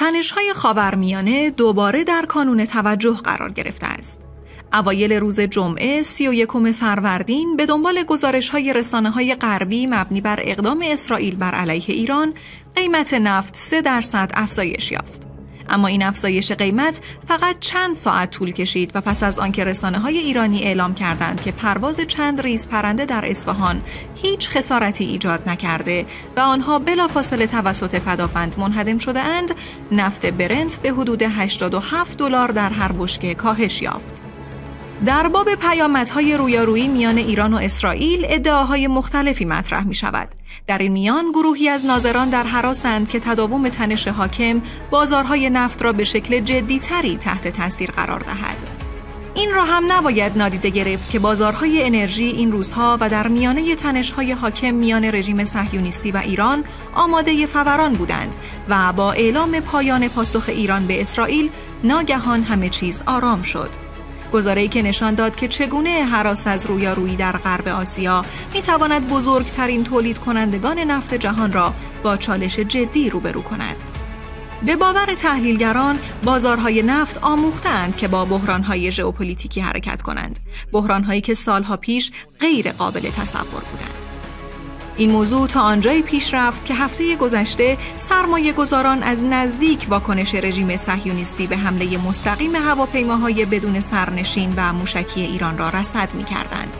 تنش‌های خاورمیانه دوباره در کانون توجه قرار گرفته است. اوایل روز جمعه سی و یکم فروردین به دنبال گزارش های رسانه های غربی مبنی بر اقدام اسرائیل بر علیه ایران قیمت نفت 3 درصد افزایش یافت. اما این افزایش قیمت فقط چند ساعت طول کشید و پس از آنکه رسانه های ایرانی اعلام کردند که پرواز چند ریز پرنده در اصفهان هیچ خسارتی ایجاد نکرده و آنها بلافاصله توسط پدافند منهدم شده اند نفت برنت به حدود 87 دلار در هر بشکه کاهش یافت. در باب پیامدهای رویارویی میان ایران و اسرائیل ادعاهای مختلفی مطرح می شود. در این میان گروهی از ناظران در حراسند که تداوم تنش حاکم بازارهای نفت را به شکل جدیتری تحت تاثیر قرار دهد. این را هم نباید نادیده گرفت که بازارهای انرژی این روزها و در میانه تنشهای حاکم میان رژیم صهیونیستی و ایران آماده فوران بودند و با اعلام پایان پاسخ ایران به اسرائیل ناگهان همه چیز آرام شد. گزاره‌ای که نشان داد که چگونه حراس از رویارویی در غرب آسیا می تواند بزرگترین تولید کنندگان نفت جهان را با چالش جدی روبرو کند. به باور تحلیلگران بازارهای نفت آموختند که با بحرانهای ژئوپلیتیکی حرکت کنند بحرانهایی که سالها پیش غیر قابل تصور بودند این موضوع تا آنجایی پیش رفت که هفته گذشته سرمایه گذاران از نزدیک واکنش رژیم صهیونیستی به حمله مستقیم هواپیماهای بدون سرنشین و موشکی ایران را رصد می کردند.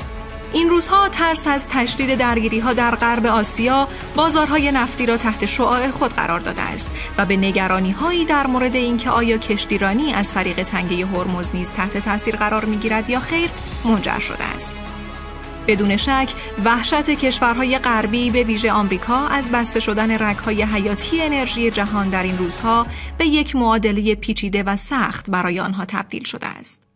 این روزها ترس از تشدید درگیری ها در غرب آسیا بازارهای نفتی را تحت شعاع خود قرار داده است و به نگرانی هایی در مورد اینکه آیا کشتیرانی از طریق تنگه هرمز نیز تحت تاثیر قرار می گیرد یا خیر منجر شده است. بدون شک وحشت کشورهای غربی به ویژه آمریکا از بسته شدن رگهای حیاتی انرژی جهان در این روزها به یک معادله پیچیده و سخت برای آنها تبدیل شده است.